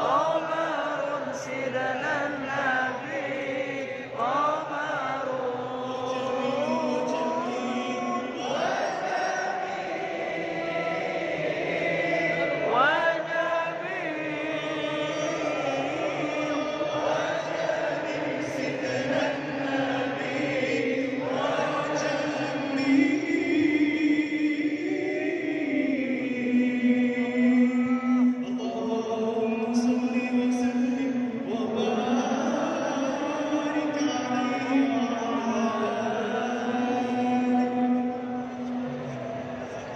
عمر سيدنا النبي